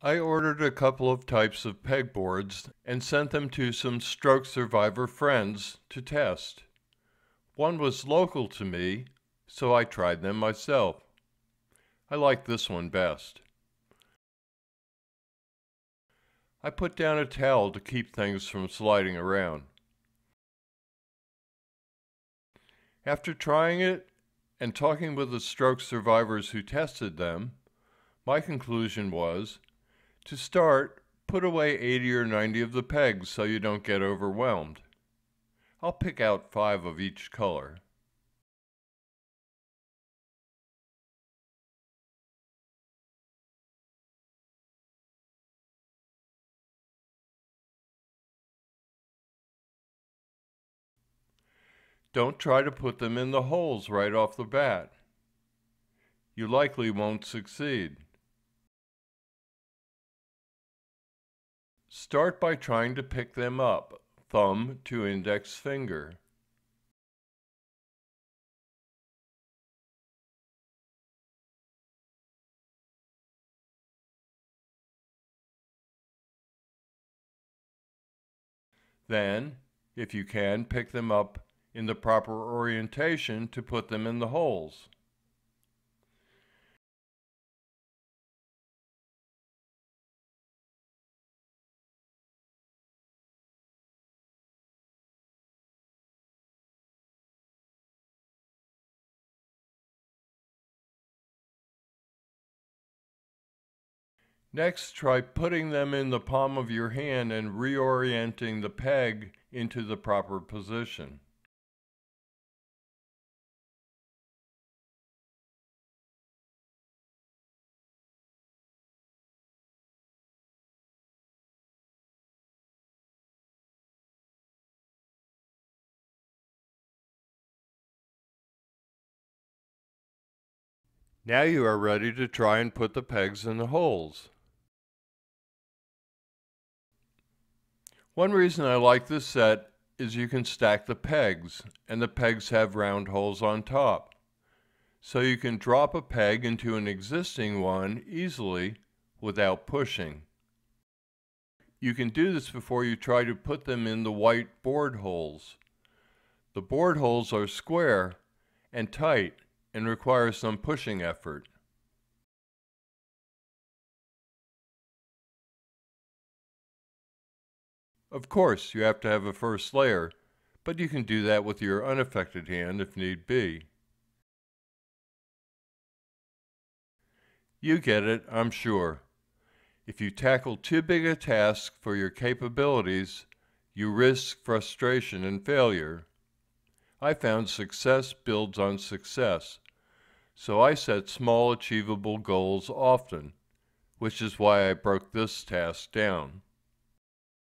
I ordered a couple of types of pegboards and sent them to some stroke survivor friends to test. One was local to me, so I tried them myself. I like this one best. I put down a towel to keep things from sliding around. After trying it and talking with the stroke survivors who tested them, my conclusion was to start, put away 80 or 90 of the pegs so you don't get overwhelmed. I'll pick out five of each color. Don't try to put them in the holes right off the bat. You likely won't succeed. Start by trying to pick them up, thumb to index finger. Then, if you can, pick them up in the proper orientation to put them in the holes. Next, try putting them in the palm of your hand and reorienting the peg into the proper position. Now you are ready to try and put the pegs in the holes. One reason I like this set is you can stack the pegs, and the pegs have round holes on top. So you can drop a peg into an existing one easily without pushing. You can do this before you try to put them in the white board holes. The board holes are square and tight and require some pushing effort. Of course, you have to have a first layer, but you can do that with your unaffected hand if need be. You get it, I'm sure. If you tackle too big a task for your capabilities, you risk frustration and failure. I found success builds on success, so I set small achievable goals often, which is why I broke this task down.